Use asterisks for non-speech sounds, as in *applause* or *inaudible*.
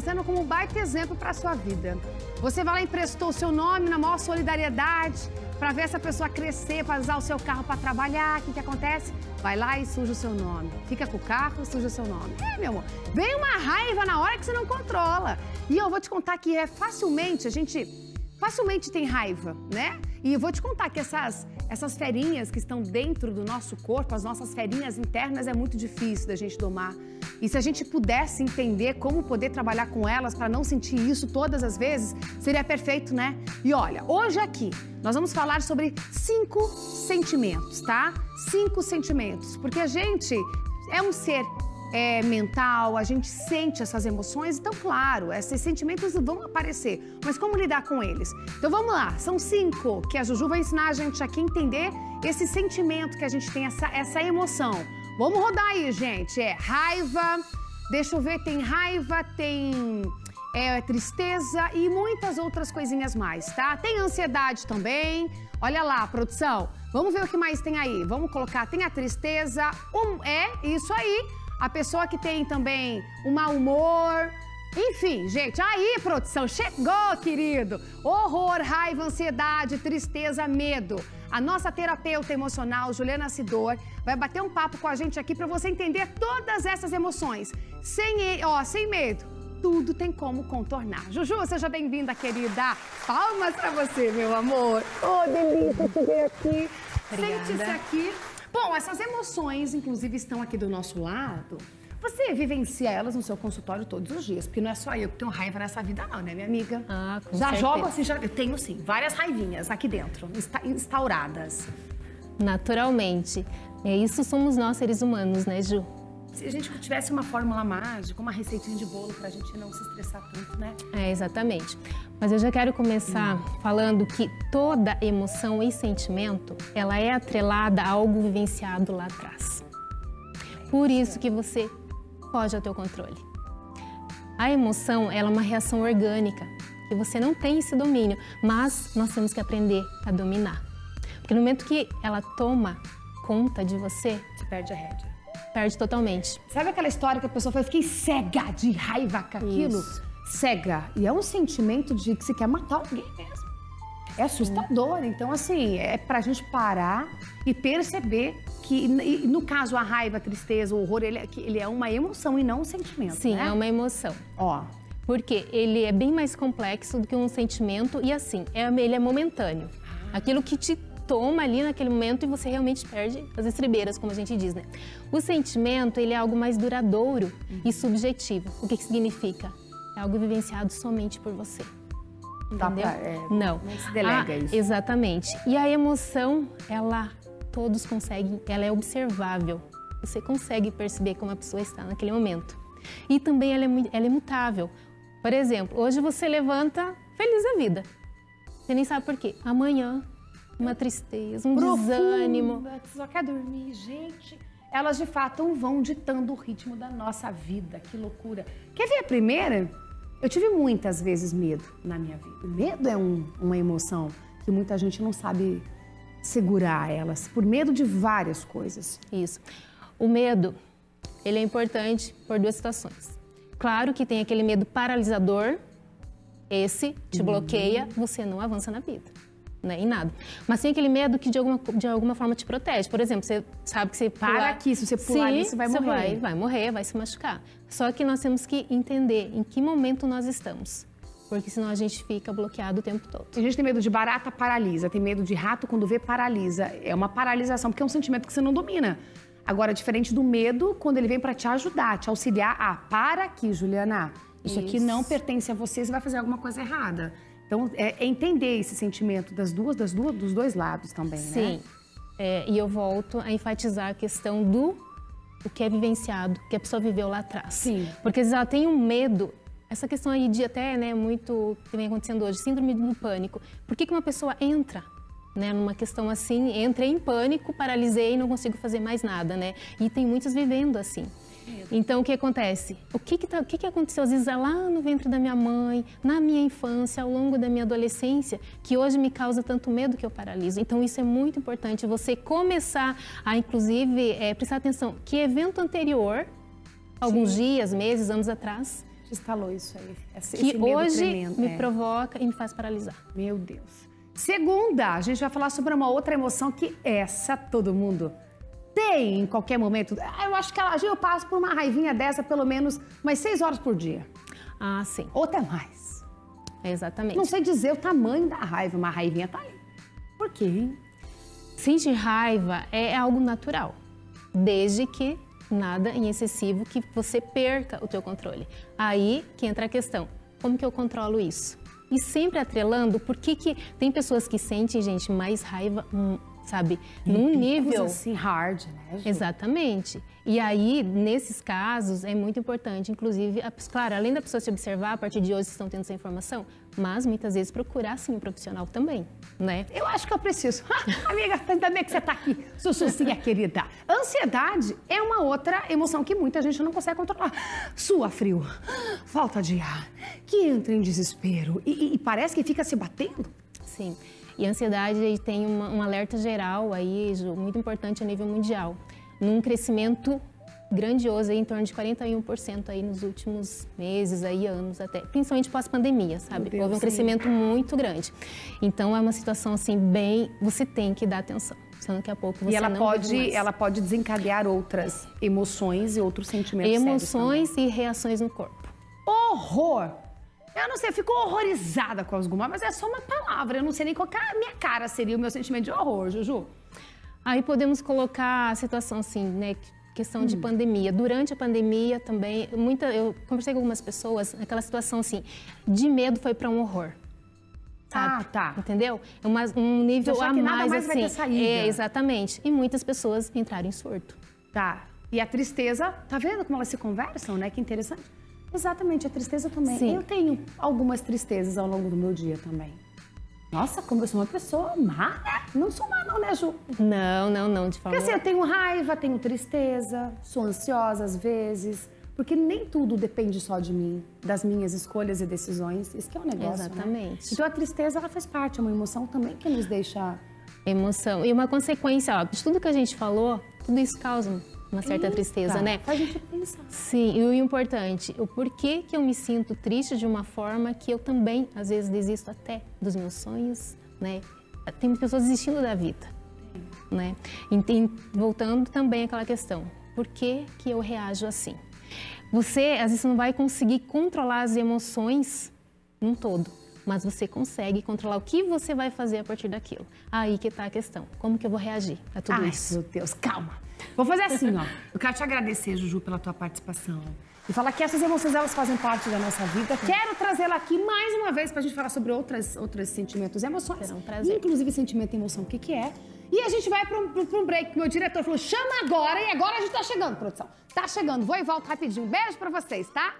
sendo como um baita exemplo para sua vida. Você vai lá e emprestou o seu nome na maior solidariedade para ver essa pessoa crescer, para usar o seu carro para trabalhar. O que, que acontece? Vai lá e suja o seu nome. Fica com o carro e suja o seu nome. É, meu amor. Vem uma raiva na hora que você não controla. E eu vou te contar que é facilmente, a gente facilmente tem raiva, né? E eu vou te contar que essas, essas ferinhas que estão dentro do nosso corpo, as nossas ferinhas internas, é muito difícil da gente domar. E se a gente pudesse entender como poder trabalhar com elas para não sentir isso todas as vezes, seria perfeito, né? E olha, hoje aqui nós vamos falar sobre cinco sentimentos, tá? Cinco sentimentos, porque a gente é um ser é, mental, a gente sente essas emoções, então, claro, esses sentimentos vão aparecer, mas como lidar com eles? Então vamos lá, são cinco que a Juju vai ensinar a gente aqui a entender esse sentimento que a gente tem, essa, essa emoção. Vamos rodar aí, gente. É raiva, deixa eu ver, tem raiva, tem é, tristeza e muitas outras coisinhas mais, tá? Tem ansiedade também. Olha lá, produção. Vamos ver o que mais tem aí. Vamos colocar, tem a tristeza, um, é isso aí. A pessoa que tem também o mau humor, enfim, gente, aí, produção, chegou, querido! Horror, raiva, ansiedade, tristeza, medo. A nossa terapeuta emocional, Juliana Sidor, vai bater um papo com a gente aqui para você entender todas essas emoções. Sem, ó, sem medo. Tudo tem como contornar. Juju, seja bem-vinda, querida. Palmas para você, meu amor. Oh, delícia te ver aqui. Sente-se aqui. Bom, essas emoções, inclusive, estão aqui do nosso lado você vivencia elas no seu consultório todos os dias, porque não é só eu que tenho raiva nessa vida, não, né, minha amiga? Ah, com já certeza. jogo assim, já. Eu tenho sim, várias raivinhas aqui dentro, instauradas. Naturalmente. É isso somos nós, seres humanos, né, Ju? Se a gente tivesse uma fórmula mágica, uma receitinha de bolo pra gente não se estressar tanto, né? É, exatamente. Mas eu já quero começar hum. falando que toda emoção e sentimento, ela é atrelada a algo vivenciado lá atrás. Por isso que você foge ao teu controle. A emoção ela é uma reação orgânica, que você não tem esse domínio, mas nós temos que aprender a dominar. Porque no momento que ela toma conta de você, você perde a rédea. Perde totalmente. Sabe aquela história que a pessoa fala, fiquei cega de raiva com aquilo? Isso. Cega. E é um sentimento de que você quer matar alguém mesmo. É assustador. Então, assim, é pra gente parar e perceber que, no caso, a raiva, a tristeza, o horror, ele, é ele é uma emoção e não um sentimento. Sim, né? é uma emoção. Ó. Porque ele é bem mais complexo do que um sentimento e, assim, é, ele é momentâneo. Ah. Aquilo que te toma ali naquele momento e você realmente perde as estribeiras, como a gente diz, né? O sentimento, ele é algo mais duradouro uhum. e subjetivo. O que, que significa? É algo vivenciado somente por você. Entendeu? Pra, é, não. Não se delega ah, isso. Exatamente. E a emoção, ela todos conseguem, ela é observável. Você consegue perceber como a pessoa está naquele momento. E também ela é, ela é mutável. Por exemplo, hoje você levanta feliz da vida. Você nem sabe por quê. Amanhã, uma tristeza, um Profunda, desânimo. Só quer dormir, gente. Elas de fato vão ditando o ritmo da nossa vida. Que loucura. Quer ver a primeira? Eu tive muitas vezes medo na minha vida. Medo é um, uma emoção que muita gente não sabe segurar elas, por medo de várias coisas. Isso. O medo, ele é importante por duas situações. Claro que tem aquele medo paralisador, esse te uhum. bloqueia, você não avança na vida né, em nada. Mas tem aquele medo que de alguma, de alguma forma te protege. Por exemplo, você sabe que você Para pular... aqui, se você pular Sim, isso vai morrer. Vai, vai morrer, vai se machucar. Só que nós temos que entender em que momento nós estamos. Porque senão a gente fica bloqueado o tempo todo. A gente tem medo de barata, paralisa. Tem medo de rato, quando vê, paralisa. É uma paralisação, porque é um sentimento que você não domina. Agora, diferente do medo, quando ele vem para te ajudar, te auxiliar. Ah, para aqui, Juliana. Isso, Isso, aqui não pertence a você, você vai fazer alguma coisa errada. Então, é, é entender esse sentimento das duas, das duas, dos dois lados também, Sim. né? Sim. É, e eu volto a enfatizar a questão do o que é vivenciado, que a pessoa viveu lá atrás. Sim. Porque às vezes ela tem um medo, essa questão aí de até, né, muito que vem acontecendo hoje, síndrome do pânico. Por que, que uma pessoa entra né, numa questão assim, entra em pânico, paralisei e não consigo fazer mais nada, né? E tem muitos vivendo assim. Então, o que acontece? O que, que, tá, o que, que aconteceu, às vezes, lá no ventre da minha mãe, na minha infância, ao longo da minha adolescência, que hoje me causa tanto medo que eu paraliso? Então, isso é muito importante, você começar a, inclusive, é, prestar atenção que evento anterior, alguns Sim. dias, meses, anos atrás, te instalou isso aí? Esse, que esse hoje tremendo. me é. provoca e me faz paralisar. Meu Deus. Segunda, a gente vai falar sobre uma outra emoção que essa todo mundo tem em qualquer momento. Eu acho que ela, eu passo por uma raivinha dessa pelo menos umas seis horas por dia. Ah, sim. Ou até mais. exatamente. Não sei dizer o tamanho da raiva, uma raivinha tá ali. Por quê, hein? Sentir raiva é algo natural, desde que nada em excessivo que você perca o teu controle. Aí que entra a questão, como que eu controlo isso? E sempre atrelando, por que que tem pessoas que sentem, gente, mais raiva hum, sabe? Num nível assim hard, né? Ju? Exatamente. E aí, nesses casos, é muito importante, inclusive, claro, além da pessoa se observar a partir de hoje estão tendo essa informação, mas muitas vezes procurar sim um profissional também, né? Eu acho que eu preciso. *laughs* Amiga, ainda bem que você está aqui, Sussucinha querida. Ansiedade é uma outra emoção que muita gente não consegue controlar. Sua frio, falta de ar, que entra em desespero e, e, e parece que fica se batendo. Sim. E a ansiedade tem uma, um alerta geral aí, muito importante a nível mundial, num crescimento grandioso aí, em torno de 41% aí nos últimos meses, aí anos até, principalmente pós-pandemia, sabe? Deus, Houve um crescimento sim. muito grande. Então é uma situação assim bem, você tem que dar atenção. Senão daqui a pouco você e ela pode, ela pode desencadear outras emoções e outros sentimentos Emoções e reações no corpo. Horror! Eu não sei, eu fico horrorizada com os Gumar, mas é só uma palavra. Eu não sei nem qual a minha cara seria o meu sentimento de horror, Juju. Aí podemos colocar a situação assim, né? Questão hum. de pandemia. Durante a pandemia também, muita, eu conversei com algumas pessoas, aquela situação assim, de medo foi para um horror. Sabe? Ah, tá. Entendeu? É uma, um nível a mais, mais assim. É, exatamente. E muitas pessoas entraram em surto. Tá. E a tristeza, tá vendo como elas se conversam, né? Que interessante. Exatamente, a tristeza também. Sim. Eu tenho algumas tristezas ao longo do meu dia também. Nossa, como eu sou uma pessoa má. Não sou má, não, né, Ju? Não, não, não, de forma... Porque assim, eu tenho raiva, tenho tristeza, sou ansiosa às vezes. Porque nem tudo depende só de mim, das minhas escolhas e decisões. Isso que é um negócio, né? Exatamente. Né? Então a tristeza, ela faz parte, é uma emoção também que nos deixa... Emoção. E uma consequência, ó, de tudo que a gente falou, tudo isso causa uma certa Eita, tristeza, né? Faz a gente pensar. Sim, e o importante, o porquê que eu me sinto triste de uma forma que eu também, às vezes, desisto até dos meus sonhos, né? Tem pessoas desistindo da vida, né? E, voltando também àquela questão, por que que eu reajo assim? Você, às vezes, não vai conseguir controlar as emoções num todo, mas você consegue controlar o que você vai fazer a partir daquilo. Aí que está a questão. Como que eu vou reagir a tudo Ai, isso? meu Deus, calma. Vou fazer assim, ó. Eu quero te agradecer, Juju, pela tua participação. E falar que essas emoções, elas fazem parte da nossa vida. Quero trazê-la aqui mais uma vez pra gente falar sobre outras, outros sentimentos e emoções. Será um prazer. Inclusive sentimento e emoção, o que que é. E a gente vai para um, um break. Meu diretor falou, chama agora. E agora a gente tá chegando, produção. Tá chegando. Vou e volto rapidinho. Beijo pra vocês, tá?